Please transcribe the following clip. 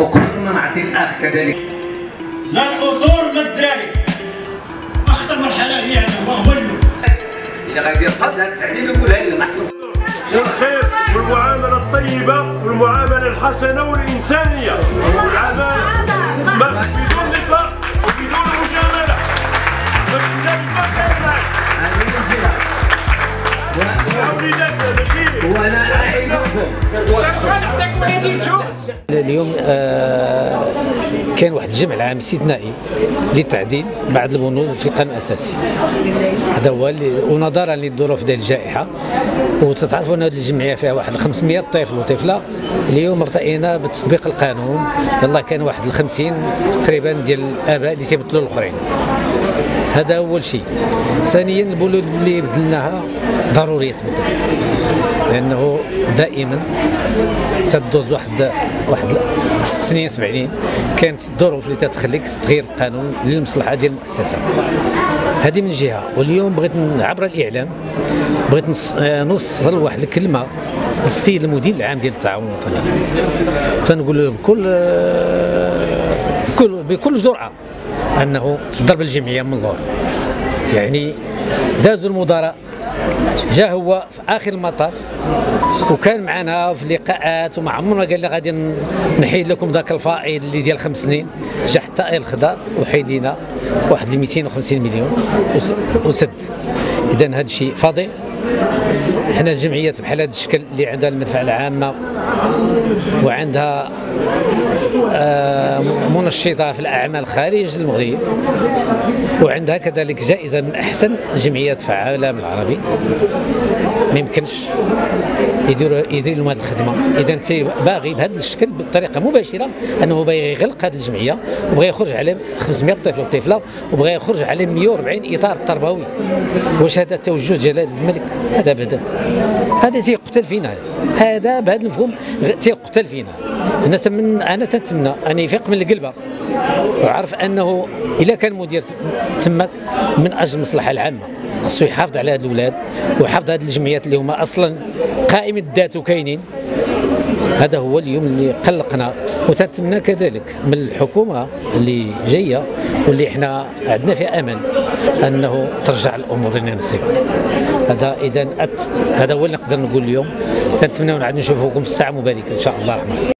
الاخ كذلك. لا الأطور لا الداري. أخطر مرحلة هي هذا وهو اليوم. إذا غادي يرفض هذا التعديل كلها لنا نحن الخير والمعاملة الطيبة والمعاملة الحسنة والإنسانية. والعمل ما بدون نفاق وبدون مجاملة. وأنا اعدكم اليوم آه، كان واحد الجمع العام استثنائي للتعديل بعض البنود في القانون الاساسي هذا هو ونظرا للظروف ديال الجائحة. وتتعرفوا إن هذه الجمعية فيها واحد 500 طفل وطفلة. اليوم ارتئينا بتطبيق القانون. يلا كان واحد ال 50 تقريبا ديال الآباء اللي تيبدلوا الأخرين. هذا أول شيء. ثانيا البنود اللي بدلناها ضرورية تبدل. لأنه دائما تدوز واحد واحد ست سنين سبع كانت الظروف اللي تتخليك تغير القانون للمصلحة ديال المؤسسة. هذه من جهة. واليوم بغيت عبر الإعلام بغيت آه، نوصل واحد الكلمة للسيد المدير العام ديال التعاون الوطني تنقول له بكل آه، بكل بكل جرأة أنه ضرب الجمعية من اللور يعني دازوا المدراء جا هو في آخر المطاف وكان معنا في اللقاءات وما عمرنا قال لي غادي نحيد لكم ذاك الفائض اللي ديال خمس سنين. جا حتى الخضر وحيد لنا واحد ل 250 مليون وس- وسد. اذا هذا الشيء فاضل. حنا الجمعيات بحال هذا الشكل اللي عندها المنفعه العامة وعندها آه، منشطة في الأعمال خارج المغرب وعندها كذلك جائزة من أحسن الجمعيات في العالم العربي. ما يمكنش يديروا يدير لهم هذه الخدمة. إذا أنت باغي بهذا الشكل بطريقه مباشرة أنه باغي يغلق هذه الجمعية وبغى يخرج على 500 طفل وطفلة وبغى يخرج على 140 إطار تربوي. واش هذا توجه جلال الملك؟ هذا بدا هذا تيقتل فينا. هذا بهذا المفهوم تيقتل فينا. أنا تمن أنا تنتمنى أن يفيق من القلبة. وعرف أنه اذا كان مدير تماك من أجل المصلحة العامة. خصو يحافظ على هاد الاولاد ويحافظ على هاد الجمعيات اللي هما أصلا قائمه الذات وكاينين. هذا هو اليوم اللي قلقنا وتتمنى كذلك من الحكومة اللي جاية واللي إحنا عندنا فيها آمل أنه ترجع الأمور لنا نسيبها هذا اذا. هذا هو اللي نقدر نقول اليوم. تنتمنى ونعاد نشوفكم في الساعة مباركة إن شاء الله. الرحمن